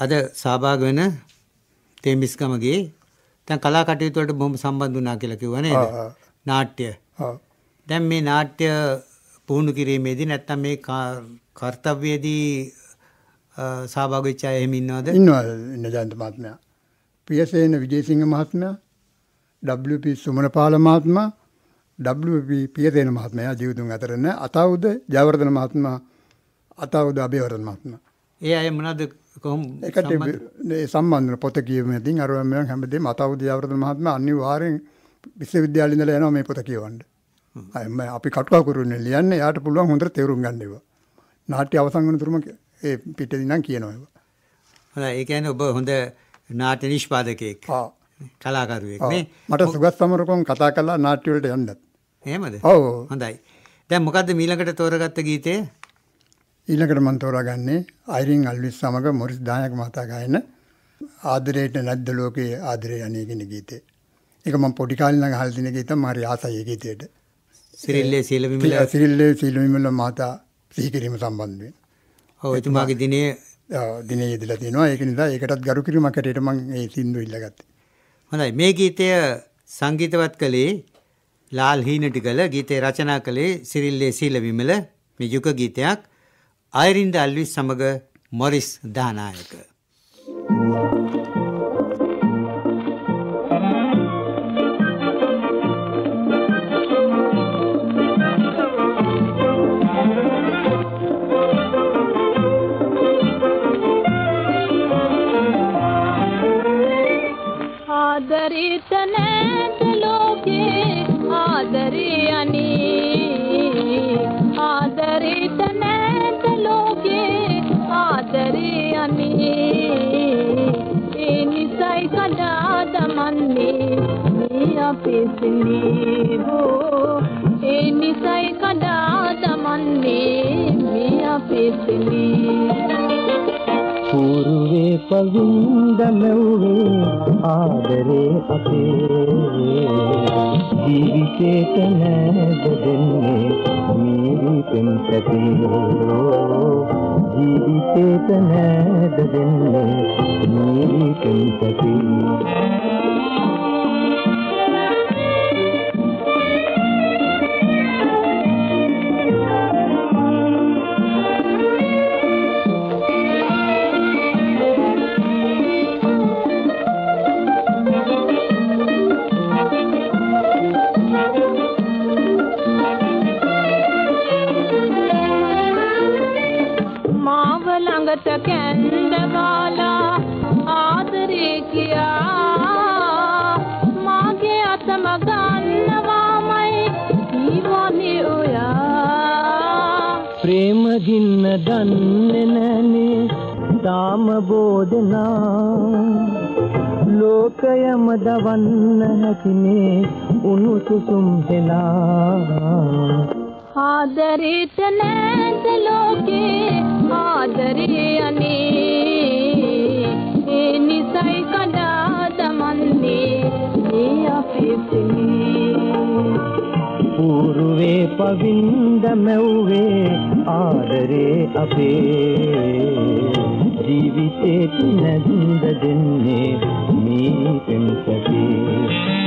අද සහභාග වෙන තේමිස්කමගේ තැන් කලා කටයුතුවලට බොහොම සම්බන්ධ වුණා කියලා කිව්වා නේද? නාට්‍ය. දැන් මේ නාට්‍ය පුහුණු කිරීමේදී නැත්තම් මේ කර්තව්‍යයේදී සහභාගී වෙච්ච අය එහෙම ඉන්නවද? ඉන්නවා ඉන්න ජයන්ත මහත්මයා. පියසේන විජේසිංහ මහත්මයා, WP සුමනපාල මහත්මයා, WP පියසේන මහත්මයා ජීවිතුන් අතර නෑ. අතවුද ජයවර්ධන මහත්මයා, අතවුද අබේවර්ධන මහත්මයා. ඒ අය මොනවද කොහොම ඒකට ඒ සම්බන්ධන පොත කියවීමේදී අර මම හැමදේම අතවුද ජයවර්ධන මහත්මයා අනිවාර්යෙන් විශ්වවිද්‍යාලේ ඉඳලා යනවා මේ පොත කියවන්න. අය මම අපි කටුවා කරුනේ ලියන්නේ යාට පුළුවන් හොඳට තේරුම් ගන්න ඒවා. නාට්‍ය අවසන් වෙන තුරුම ඒ පිටේදී නම් කියනවා ඒවා. හොඳයි ඒ කියන්නේ ඔබ හොඳ නාට්‍ය නිෂ්පාදකයෙක්. ආ. කලාකරුවෙක්. නේ? මට සුගත් සමරකෝන් කතා කළා නාට්‍ය වලට යන්නත්. එහෙමද? ඔව්. හොඳයි. දැන් මොකද්ද මීළඟට තෝරගත්ත ගීතය? ඊළඟට මම තෝරාගන්නේ අයිරින් අල්විස් සමග මොරිස් දායක මහතා ගායන ආදරේට නැද්ද ලෝකේ ආදරේ අනේ කියන ගීතේ. ඒක මම පොඩි කාලේ ඉඳන් අහලා තියෙන ගීතය මම හරි ආසයි ඒ ගීතේට. සිරිල්ලේ සීලවිමල සිරිල්ලේ සීලවිමල මහතා සිහි කිරීම සම්බන්ධයෙන්. ඔව් එතුමාගේ දිනේ දිනේ යෙදලා තිනවා. ඒක නිසා ඒකටත් ගරු කිරීමක් හැටියට මම මේ සින්දු ඉල්ලගත්තේ. හොඳයි මේ ගීතය සංගීතවත් කළේ ලාල් හීනටිගල ගීතය රචනා කළේ සිරිල්ලේ සීලවිමල මේ යුග ගීතයක් අයිරින්ද අල්විස් සමග මොරිස් දානායක. ආදරිත දෙස්නේ වූ ඒ නිසයි කඩා තමන්නේ මේ අපේස්නේ పూర్వే పగుందనవే ఆదరే అపే జీవితే తనదెన్నే మీరి పెంపతే జీవితే తనదెన్నే మీరి పెంపతే යවන්න හැකිනේ උණුසුසුම් හෙලා ආදරේට නැත ලෝකේ ආදරේ අනේ. ඒ නිසයි කඩා දමන්නේ මේ අපේ සිනේ. ඌරුවේ පවින්ද මැව්වේ ආදරේ අපේ. ජීවිතේ නැඳ දෙන්නේ حديث كثير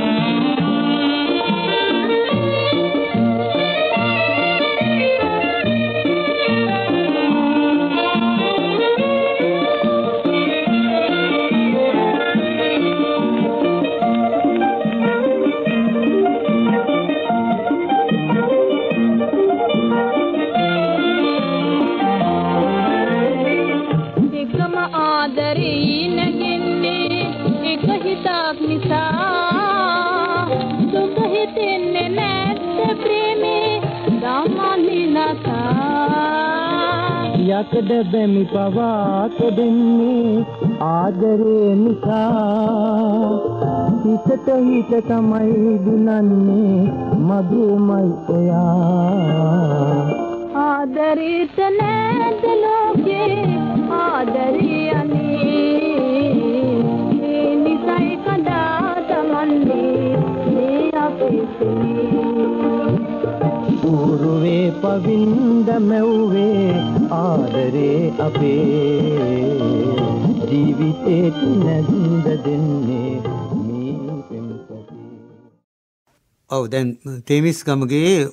බැමි පවා තොදෙන්නේ ආදරේ නිසා. හිතට හිත තමයි දුනන්නේ මගේමයි ඔයා. ඔව් දැන් තේමිස් ගමගේ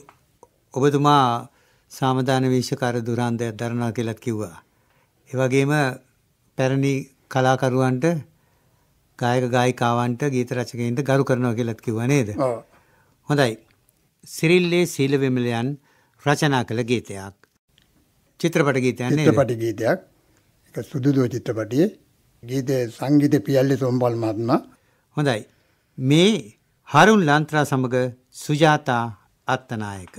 ඔබතුමා සාමධාන වේශකාර දුරන්දයක් දරනවා කියලත් කිව්වා. ඒ වගේම පැරණි කලාකරුවන්ට ගායක ගායිකාවන්ට ගීත රචකයින්ට ගරු කරනවා කියලත් කිව්වා නේද? හොඳයි. සිරිල්ලේ සීල විමලයන් රචනා කළ ගීතයක්. චිත්‍රපට ගීතයක් නේද? චිත්‍රපටි ගීතයක් එක සුදුදෝ චිත්‍රපටියේ ගීතයේ සංගීත පියල්ලි සෝම්බල් මහත්මයා හොඳයි. මේ හරුන් ලන්ත්‍රා සමග සුජාතා අත්තනායක.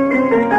ආනන්ද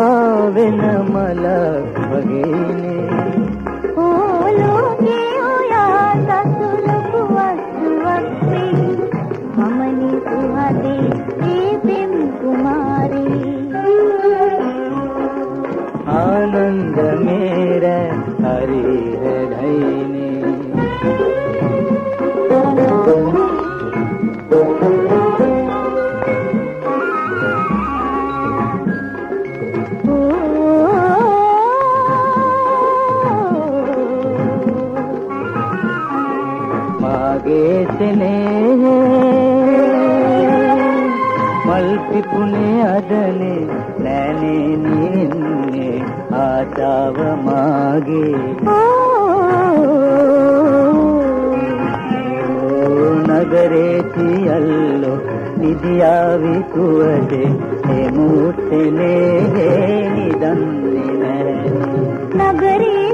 ಭಾವನ ಮಲ ಬಗೆನೆ ಆನಂದ ಮೇರ ಹರಿ පිපුනේ අදනේ නෑනේ නින්නේ ආශාව මාගේ. නගරේ තියල්ලෝ නිදියාවි කුවදේ. එමුත්තනේ නිදන්නේ නෑ නගරේ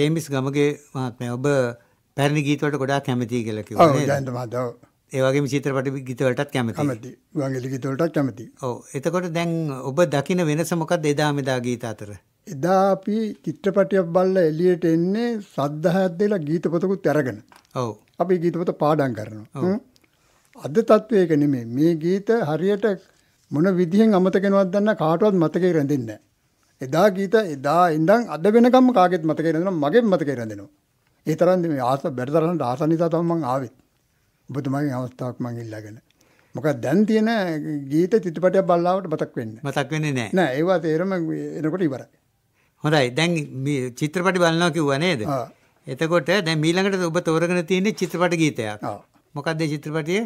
තේමිස් ගමගේ මහත්මය ඔබ පැරණි ගීතවලට ගොඩාක් කැමතියි කියලා ඔව් කිව්වා නේද? ජයන්ත මහතා ඔව්. ඒ වගේම චිත්‍රපට ගීතවලටත් කැමතියි. කැමති ගුවන්විදුලි ගීතවලටත් කැමති ඔව්. එතකොට දැන් ඔබ දකින වෙනස මොකක්ද එදා මෙදා ගීත අතර? එදා අපි චිත්‍රපටියක් බලලා එළියට එන්නේ සද්ධාහයක් දෙලා ගීත පොතකුත් අරගෙන ඔව්. අපි ගීත පොත පාඩම් කරනවා. අද තත්ත්වය ඒක නෙමෙයි මේ ගීත හරියට මොන විදිහෙන් අමතක වෙනවද දන්න කාටවත් මතකේ රැඳෙන්නේ නැහැ. එදා ගීත එදා ඉඳන් අද වෙනකම් කාගෙත් මතකේ රැඳෙනවා මගෙත් මතකේ රැඳෙනවා. ඒ තරම් මේ ආස බැටතරන්ට ආස නිසා තමයි මම ආවේ. ඔබතුමාගේ අවස්ථාවක් මම ඉල්ලගෙන. මොකද දැන් තියෙන ගීත චිත්‍රපටයක් බලලාවට මතක් වෙන්නේ මතක් වෙන්නේ නැහැ. නෑ ඒවා තේරම එනකොට ඉවරයි. හොඳයි. දැන් මේ චිත්‍රපට බලනවා කිව්වා නේද? එතකොට දැන් මීළඟට ඔබ තෝරගෙන තියෙන්නේ චිත්‍රපට ගීතයක්. ආ. මොකක්ද චිත්‍රපටිය?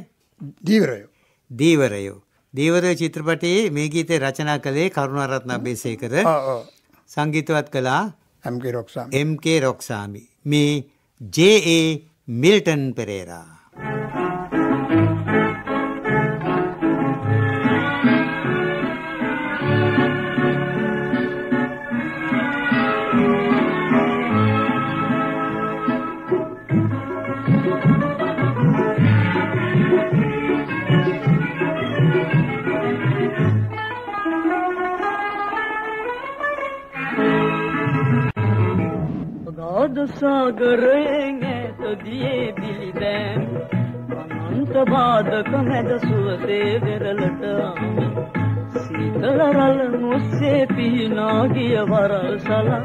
දීවරයෝ. දීවරයෝ. දීවරයෝ චිත්‍රපටයේ මේ ගීතය රචනා කළේ කරුණාරත්න අබේසේකර. සංගීතවත් කළා එම්.කේ රොක්සාම. M K Rocksamy. මේ ජේ.ඒ. මිල්ටන් පෙරේරා. අගාධ සාගරයෙන් ඈතදියේ බිලිදෑම් අනන්ත බාධක මැද සුවසේ වෙරළට ආමි. සීතල රළ මුස්සේ පිහිනා ගිය වරල් සලා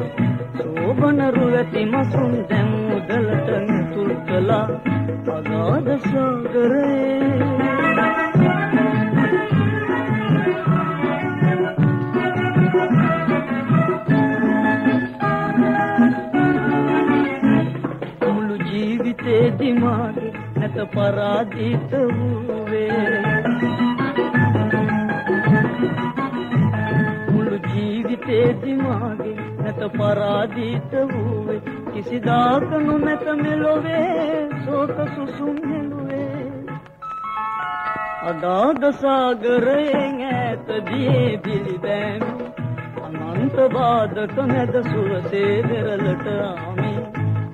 සෝබන රුවැති මසුන් දැන් උදලට නිතුල් කළා අගාධ සාගරයේ මාගේ නැත පරාජිත වූවේ මුළු ජීවිතේ මාගේ නැත පරාජිත වූවේ කිසිදාක නොමැත මෙලොවේ සෝක සුසුම් හෙළුවේ අදාද සාගරයෙන් ඈතදී බිලිදෑම් අනන්ත බාධක මැද සුවසේ වෙරළට ආමි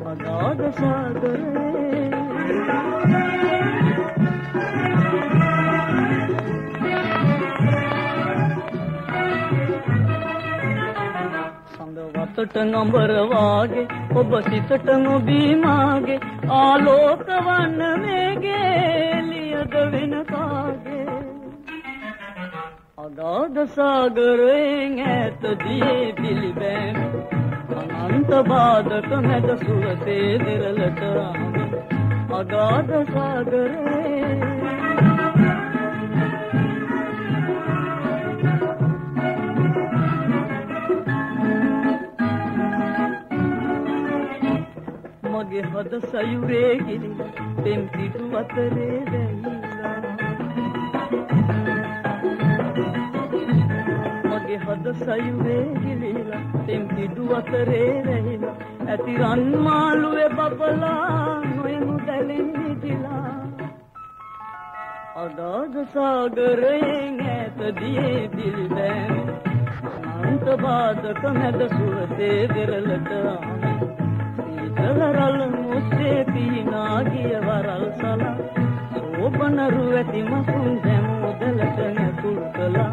අදාද සාගරේ සඳ වතට නඹර වාගේ ඔබ සිතට නොබී මාගේ ආලෝක වන්න මේගේ ලියද වෙන කාගේ අගාධ සාගරයෙන් ඈතදී අගාධ සාගරේ. මගේ හද සයුරේ ගිරි පෙම් පිටු අතරේ වැහිලා. මගේ හද සයුරේ ගිලිලා පෙම් පිටු අතරේ වැහිලා. ඇති රන් මාළුවේ බබලා නොයමු දැලින් නිදිලා අදාද සාගරයෙන් ඈතදී දිල්බෑම් අනන්ත බාධක මැද සුවසේ දෙරළට ආමි සීතල රළ මුස්සේ පීනා ගිය වරල් සලා සෝබන රුවැති මසුන් දැන් උදලට නැතුල් කළා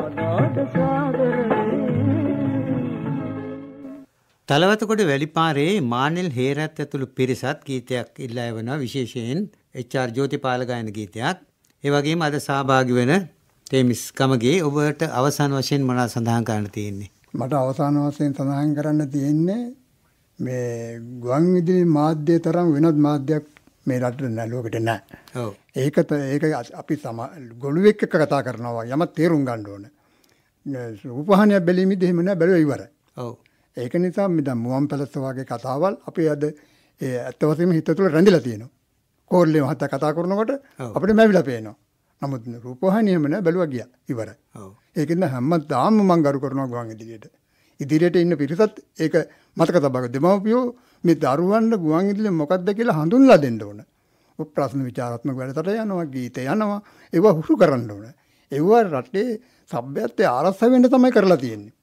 අදාද සාගරේ තලවතකොට වැලිපාරේ මානෙල් හේරත් ඇතුළු පිරිසත් ගීතයක් ඉල්ලා එවනවා විශේෂයෙන් එච්.ආර්. ජෝතිපාල ගායන ගීතයක්. ඒ වගේම අද සහභාගී වෙන තේමිස් කමගේ ඔබට අවසාන වශයෙන් මොනවද සඳහන් කරන්න තියෙන්නේ? මට අවසාන වශයෙන් සඳහන් කරන්න තියෙන්නේ මේ ගුවන් විදුලි මාධ්‍ය තරම් වෙනත් මාධ්‍යයක් මේ රටට නෑ ලෝකෙට නෑ. ඔව්. ඒක ත- ඒක අපි සම ගොළුවෙක් එක්ක කතා කරනවා යමක් තේරුම් ගන්න ඕන. රූපහානියක් බැලීමේදී එහෙම නෑ බැලුවා ඉවරයි. ඔව්. ඒක නිසා මේ දැන් මුවන් පැලස්ස වගේ කතාවල් අපි අද ඒ ඇත්ත වශයෙන්ම හිත තුළ රැඳිලා තියෙනවා. කෝල්ලේ මහත්තයා කතා කරනකොට. අපිට මැවිලා පේනවා. නමුත් රූපවාහිනියම නෑ බැලුවා ගියා ඉවරයි. ඔව්. ඒකෙන්ද හැමදාම මම ගරු කරනවා ගුවන් ඉදිරියට. ඉදිරියට ඉන්න පිරිසත් ඒක මතක තබා ගන්න. දෙමව්පියෝ මේ දරුවන්ට ගුවන් ඉදිරිය මොකක්ද කියලා හඳුන්ලා දෙන්න ඕන. ප්‍රශ්න විචාරාත්මක වැඩසට යනවා, ගීත යනවා, ඒවා හුරු කරන්න ඕන. ඒවා රටේ සભ્યත්වයේ ආරක්ෂා වෙන්න තමයි කරලා තියෙන්නේ.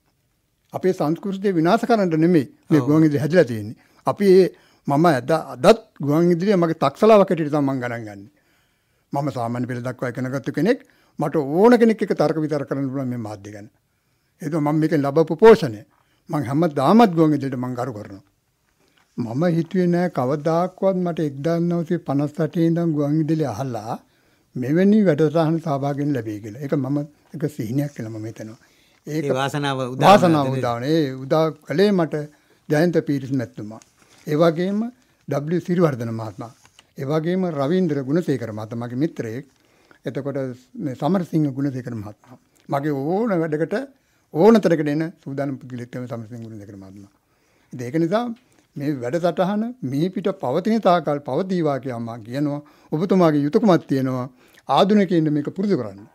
අපේ සංස්කෘතිය විනාශ කරන්න නෙමෙයි මේ ගුවන් ඉදිරිය හැදිලා තියෙන්නේ. අපි ඒ මම අද අදත් ගුවන් ඉදිරිය මගේ තක්සලාවක් හැටියට තමයි මම ගණන් ගන්නේ. මම සාමාන්‍ය පෙළ දක්වා ඉගෙනගත්තු කෙනෙක් මට ඕන කෙනෙක් එක්ක තර්ක විතර කරන්න පුළුවන් මේ මාධ්‍ය ගැන. ඒක මම මේකෙන් ලබපු පෝෂණය. මම හැමදාමත් ගුවන් ඉදිරියට මම කරු කරනවා. මම හිතුවේ නෑ කවදාක්වත් මට 1958 ඉඳන් ගුවන් ඉදිරිය අහලා මෙවැනි වැඩසටහන සහභාගී වෙන්න ලැබෙයි කියලා. ඒක මම එක සිහිනයක් කියලා මම හිතනවා. ඒ වාසනාව වාසනාව උදාන ඒ උදා කළේ මට ජයන්ත පීරිස් මැතිතුමා. ඒ වගේම W සිරිවර්ධන මහත්මයා. ඒ වගේම රවීන්ද්‍ර ගුණසේකර මහත්මයා මගේ මිත්‍රයෙක්. එතකොට මේ සමරසිංහ ගුණසේකර මහත්මයා. මගේ ඕන වැඩකට ඕන තරකට එන සූදානම් පුද්ගලෙක් තමයි සමරසිංහ ගුණසේකර මහත්මයා. ඉතින් ඒක නිසා මේ වැඩසටහන මේ පිට පවතින තාකල් පවතිවා කියලා මම කියනවා. ඔබතුමාගේ යුතුයකමක් තියෙනවා. ආධුනිකයින්ට මේක පුරුදු කරන්න.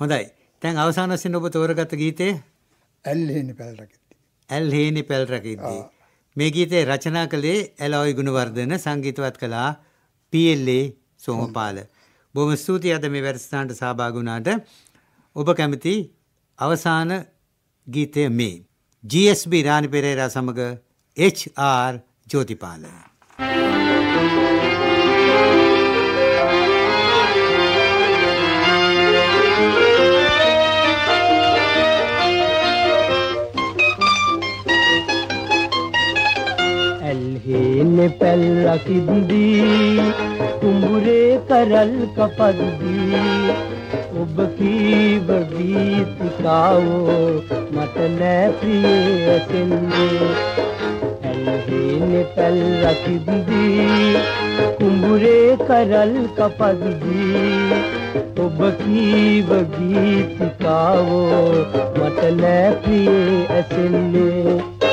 හොඳයි. දැන් අවසාන වශයෙන් ඔබ තෝරගත්ත ගීතය ඇල්ලෙන්නේ පැලරකෙtti. ඇල් හේනි පැල් රකිද්දී. මේ ගීතය රචනා කළේ ඇලෝයි ගුණවර්ධන සංගීතවත් කළා PLA සෝමපාල. බොහොම ස්තුතියි අද මේ වැඩසටහනට සහභාගී වුණාට. ඔබ කැමති අවසාන ගීතය මේ. GSB රානි පෙරේරා සමග HR ජෝතිපාල. ඇල්හේනෙ පැල්ලකිදී කුඹුරේ කරල් කපද්දී ඔබ කීව ගීතිකාවෝ මට නෑ ප්‍රියේ ඇසෙන්නේ ඇල්හේනෙ පැල්ලකිදී කුඹුරේ කරල් කපද්දී ඔබ කීව ගීතිකාවෝ මට නෑ ප්‍රියේ ඇසෙන්නේ මල්රේනු රේනු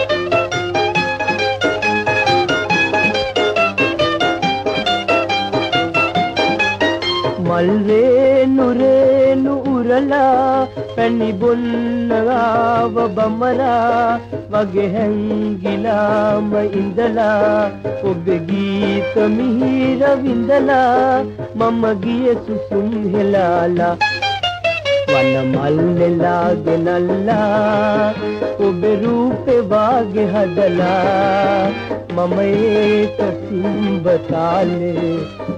උරලා පැණි බොන්නගාව බමරා වගේ හැංගිලාම ඉඳලා ඔබ ගීත මිහිර විඳලා මම ගිය සුසුම් හෙලාලා වන මල් නෙලාගෙනල්ලා ඔබ රූපේ වාගේ හදලා මම ඒක සිම්බ තාලේ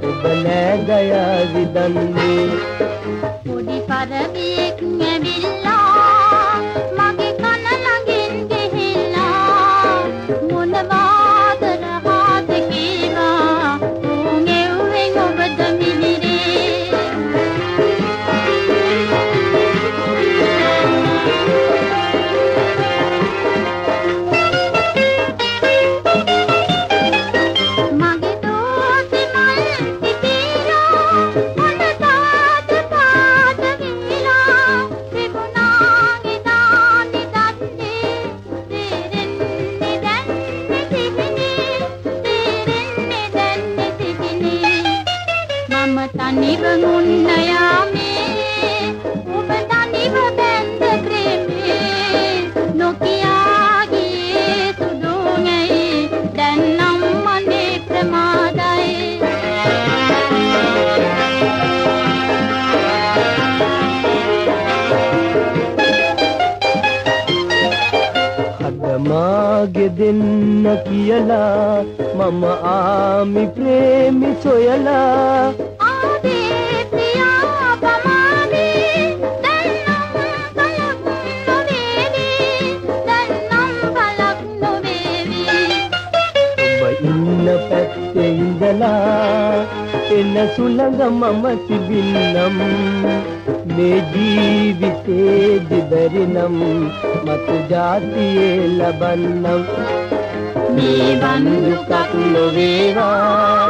ඔබ නෑ ගයා කියලා මම ආමි ප්‍රේමි සොයලා. ආදේ ප්‍රියා පමාවේ දැන් නම් බලක් නොවේවි දැන් නම් බලක් නොවේවි. ඔබ ඉන්න පැත්තේ ඉඳලා එන සුළඟ මම තිබින්නම් මේ ජීවිතේ දිබරිනම් මතු ජාතියේ ලබන්නම් ඒවන් දුකක් නොවේවා.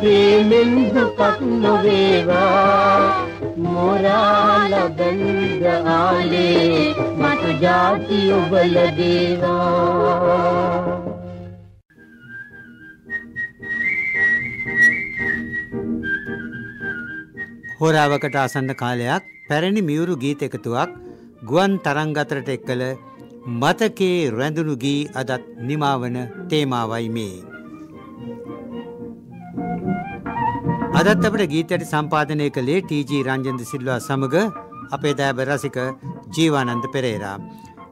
ප්‍රේමෙන් දුකක් නොවේවා. මොරාල බැඳ ආලේ මට ජාති ඔබල දේවා. හෝරාවකට ආසන්න කාලයක් පැරණි මියුරු ගීත එකතුවක් ගුවන් තරංගතරට එක්කල මතකේ රැඳුණු ගී අදත් නිමාවන තේමාවයි මේ. අදත් අපට ගීතයට සම්පාදනය කළේ ටීජී රංජන්ද සිල්වා සමග අපේ දෑබ රසික ජීවානන්ද පෙරේරා.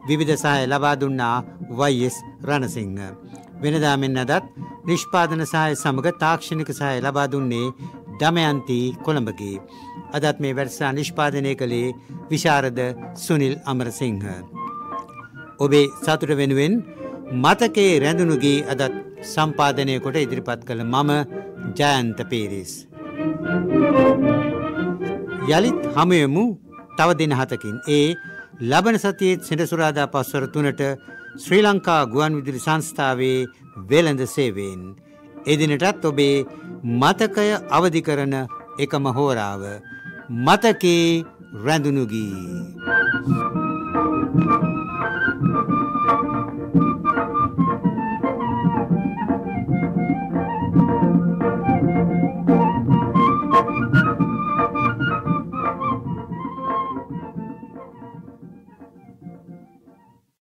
විවිධ සහය ලබා දුන්නා වයිස් රණසිංහ. වෙනදාමෙන් අදත් නිෂ්පාදන සහය සමග තාක්ෂණික සහය ලබා දුන්නේ දමයන්ති කොළඹගේ. අදත් මේ වැඩසා නිෂ්පාදනය කළේ විශාරද සුනිල් අමරසිංහ. ඔබේ සතුට වෙනුවෙන් මතකේ රැඳුණුගේ අදත් සම්පාදනය කොට ඉදිරිපත් කළ මම ජයන්ත පේරිස්. යළිත් හමයමු තව දෙන හතකින් ඒ ලබන සතියේත් සෙනසුරාදා පස්වර තුනට ශ්‍රී ලංකා ගුවන් විදුලි සංස්ථාවේ වෙළඳ සේවයෙන්. එදිනටත් ඔබේ මතකය අවදි කරන එකම හෝරාව මතකේ රැඳුනුගී.